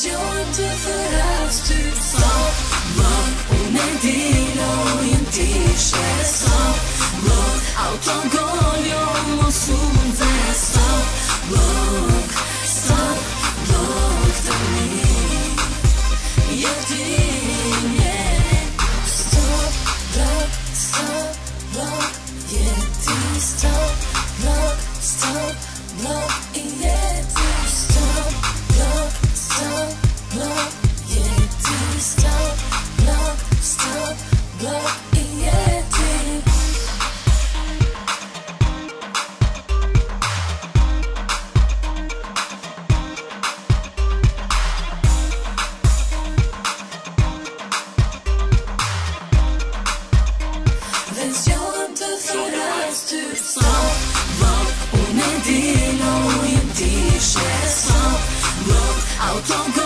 Në të fërës t'u Sot, do, unë e dilo Në t'i shpeson Do i jeti Venzion të thirastu Stop, do, unë e dino I në tishe Stop, do, go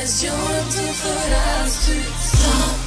on te the tout